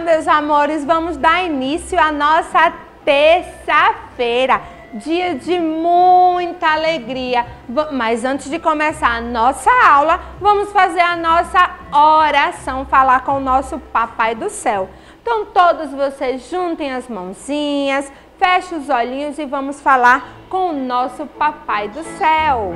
Meus amores, vamos dar início à nossa terça-feira, dia de muita alegria. Mas antes de começar a nossa aula, vamos fazer a nossa oração, falar com o nosso Papai do Céu. Então, todos vocês juntem as mãozinhas, fechem os olhinhos e vamos falar com o nosso Papai do Céu.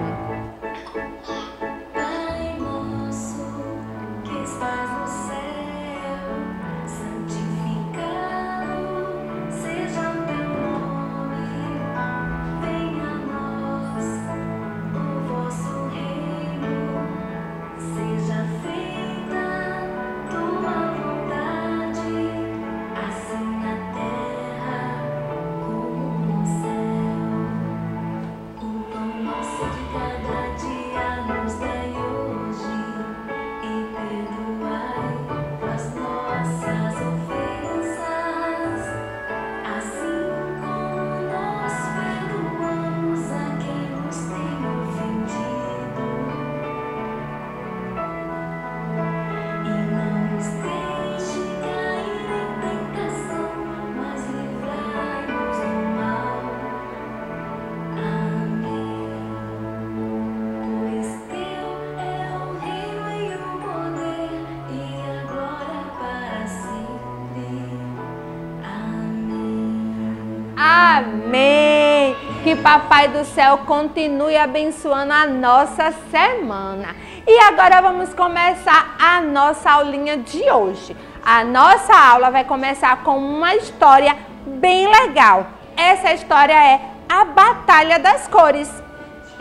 Amém! Que Papai do Céu continue abençoando a nossa semana. E agora vamos começar a nossa aulinha de hoje. A nossa aula vai começar com uma história bem legal. Essa história é a Batalha das Cores.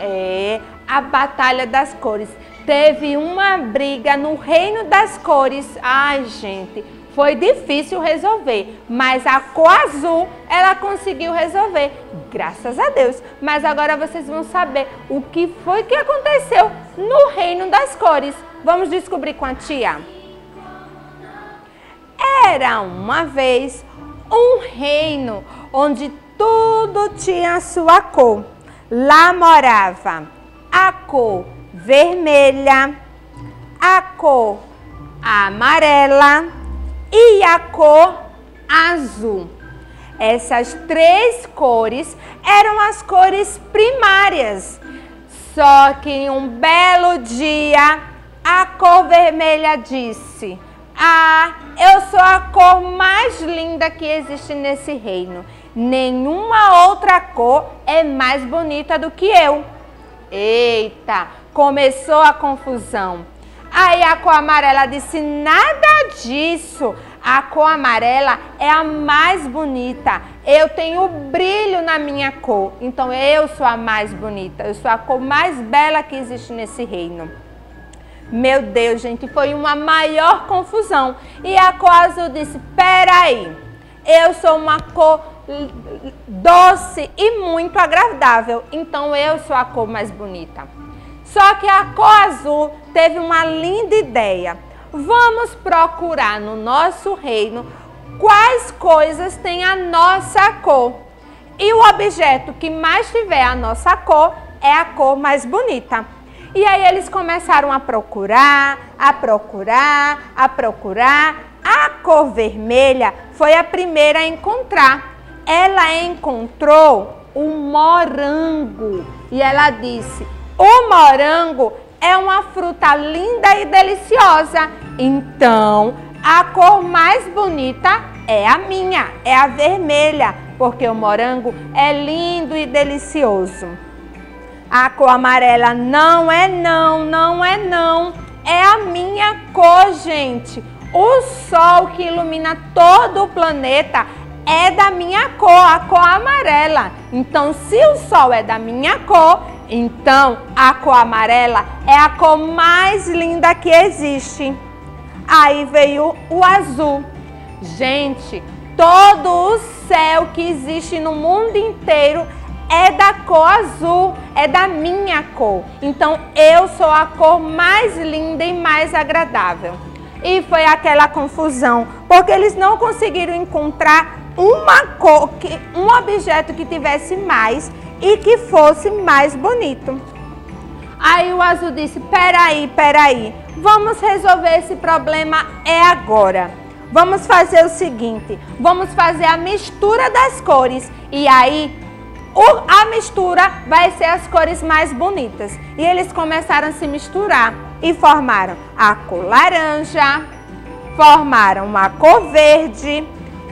É, a Batalha das Cores. Teve uma briga no Reino das Cores. Ai, gente foi difícil resolver, mas a cor azul ela conseguiu resolver, graças a Deus. Mas agora vocês vão saber o que foi que aconteceu no reino das cores. Vamos descobrir com a tia. Era uma vez um reino onde tudo tinha sua cor. Lá morava a cor vermelha, a cor amarela, e a cor azul. Essas três cores eram as cores primárias. Só que em um belo dia, a cor vermelha disse: Ah, eu sou a cor mais linda que existe nesse reino. Nenhuma outra cor é mais bonita do que eu. Eita, começou a confusão. Aí a cor amarela disse: nada disso. A cor amarela é a mais bonita. Eu tenho brilho na minha cor. Então eu sou a mais bonita. Eu sou a cor mais bela que existe nesse reino. Meu Deus, gente, foi uma maior confusão. E a cor azul disse: peraí, eu sou uma cor doce e muito agradável. Então eu sou a cor mais bonita. Só que a cor azul teve uma linda ideia. Vamos procurar no nosso reino quais coisas têm a nossa cor. E o objeto que mais tiver a nossa cor é a cor mais bonita. E aí eles começaram a procurar, a procurar, a procurar. A cor vermelha foi a primeira a encontrar. Ela encontrou o morango e ela disse: o morango é uma fruta linda e deliciosa. Então, a cor mais bonita é a minha, é a vermelha, porque o morango é lindo e delicioso. A cor amarela não é não, não é não. É a minha cor, gente. O sol que ilumina todo o planeta é da minha cor, a cor amarela. Então, se o sol é da minha cor, então, a cor amarela é a cor mais linda que existe. Aí veio o azul. Gente, todo o céu que existe no mundo inteiro é da cor azul, é da minha cor. Então, eu sou a cor mais linda e mais agradável. E foi aquela confusão, porque eles não conseguiram encontrar uma cor, um objeto que tivesse mais e que fosse mais bonito. Aí o azul disse: Peraí, peraí, vamos resolver esse problema é agora. vamos fazer o seguinte, vamos fazer a mistura das cores e aí a mistura vai ser as cores mais bonitas. E eles começaram a se misturar e formaram a cor laranja, formaram a cor verde,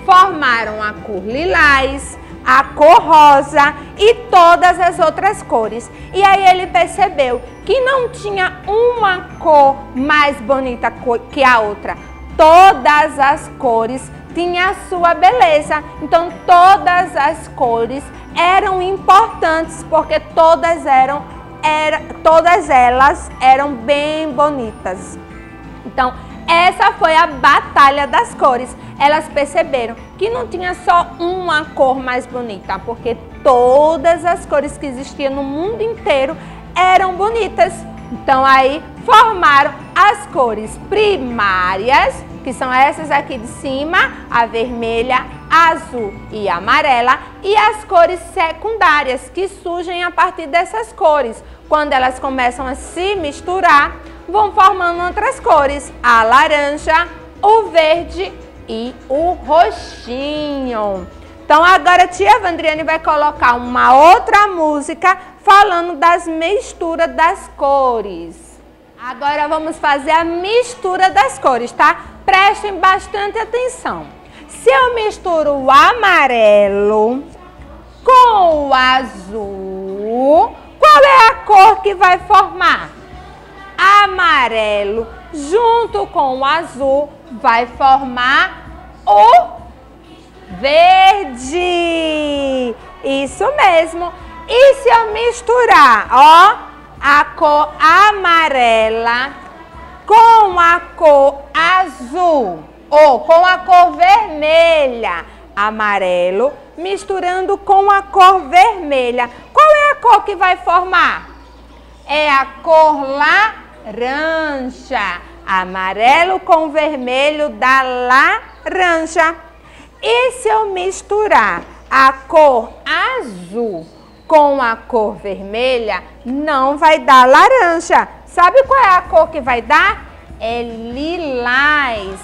formaram a cor lilás, a cor rosa e todas as outras cores. E aí ele percebeu que não tinha uma cor mais bonita que a outra. Todas as cores tinham a sua beleza. Então todas as cores eram importantes porque todas eram era, todas elas eram bem bonitas. Então, essa foi a batalha das cores. Elas perceberam que não tinha só uma cor mais bonita, porque todas as cores que existiam no mundo inteiro eram bonitas. Então aí formaram as cores primárias, que são essas aqui de cima, a vermelha, a azul e amarela, e as cores secundárias, que surgem a partir dessas cores. Quando elas começam a se misturar, vão formando outras cores, a laranja, o verde e o roxinho. Então agora a tia Vandriane vai colocar uma outra música falando das misturas das cores. Agora vamos fazer a mistura das cores, tá? Prestem bastante atenção. Se eu misturo o amarelo com o azul, qual é a cor que vai formar? Amarelo junto com o azul vai formar o verde. Isso mesmo. E se eu misturar, ó, a cor amarela com a cor azul ou com a cor vermelha, amarelo, misturando com a cor vermelha, qual é a cor que vai formar? É a cor laranja laranja. Amarelo com vermelho dá laranja. E se eu misturar a cor azul com a cor vermelha, não vai dar laranja. Sabe qual é a cor que vai dar? É lilás.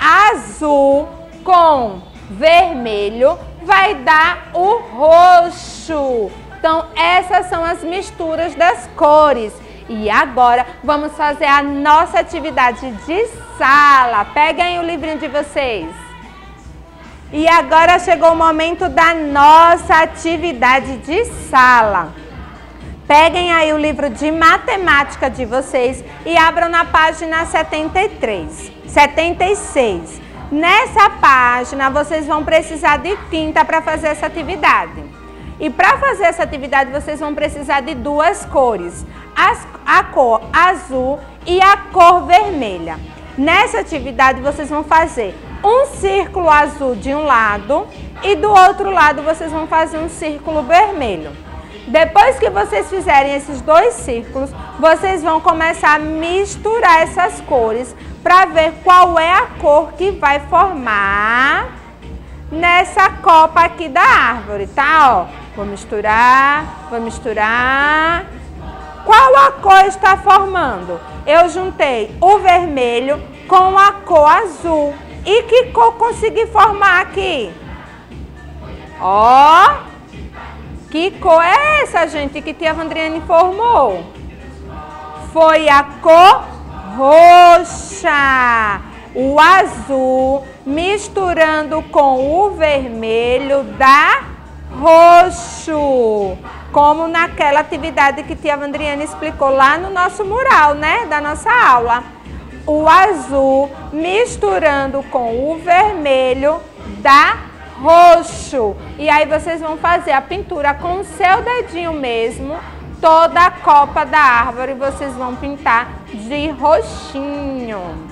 Azul com vermelho vai dar o roxo. Então, essas são as misturas das cores. E agora vamos fazer a nossa atividade de sala. Peguem o livrinho de vocês. E agora chegou o momento da nossa atividade de sala. Peguem aí o livro de matemática de vocês e abram na página 73, 76. Nessa página vocês vão precisar de tinta para fazer essa atividade. E para fazer essa atividade vocês vão precisar de duas cores as, a cor azul e a cor vermelha. Nessa atividade vocês vão fazer um círculo azul de um lado e do outro lado vocês vão fazer um círculo vermelho. Depois que vocês fizerem esses dois círculos, vocês vão começar a misturar essas cores para ver qual é a cor que vai formar nessa copa aqui da árvore, tá? Ó, vou misturar, vou misturar qual a cor está formando? Eu juntei o vermelho com a cor azul. E que cor consegui formar aqui? Ó, que cor é essa, gente, que tia Vandriane formou? Foi a cor roxa. O azul misturando com o vermelho dá roxo como naquela atividade que tia Vandriana explicou lá no nosso mural, né, da nossa aula. O azul misturando com o vermelho dá roxo. E aí vocês vão fazer a pintura com o seu dedinho mesmo, toda a copa da árvore vocês vão pintar de roxinho.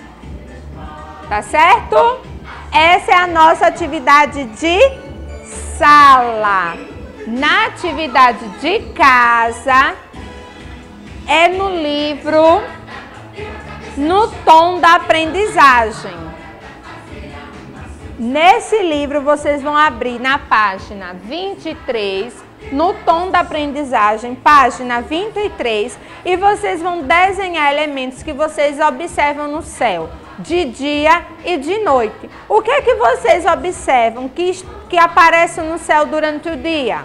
Tá certo? Essa é a nossa atividade de sala na atividade de casa é no livro No Tom da Aprendizagem. Nesse livro vocês vão abrir na página 23, no tom da aprendizagem, página 23, e vocês vão desenhar elementos que vocês observam no céu. De dia e de noite. O que é que vocês observam que, que aparece no céu durante o dia?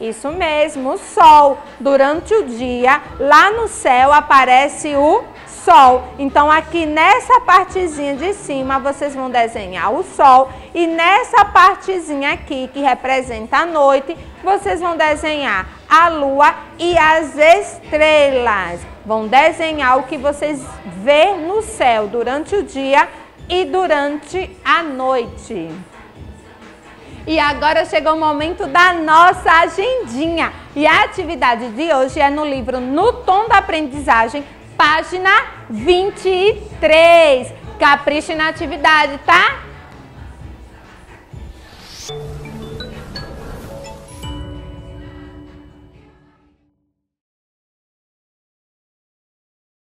Isso mesmo, o sol. Durante o dia, lá no céu aparece o sol. Então, aqui nessa partezinha de cima, vocês vão desenhar o sol. E nessa partezinha aqui, que representa a noite, vocês vão desenhar a lua e as estrelas. Vão desenhar o que vocês vê no céu durante o dia e durante a noite. E agora chegou o momento da nossa agendinha. E a atividade de hoje é no livro No Tom da Aprendizagem, página 23. Capriche na atividade, tá?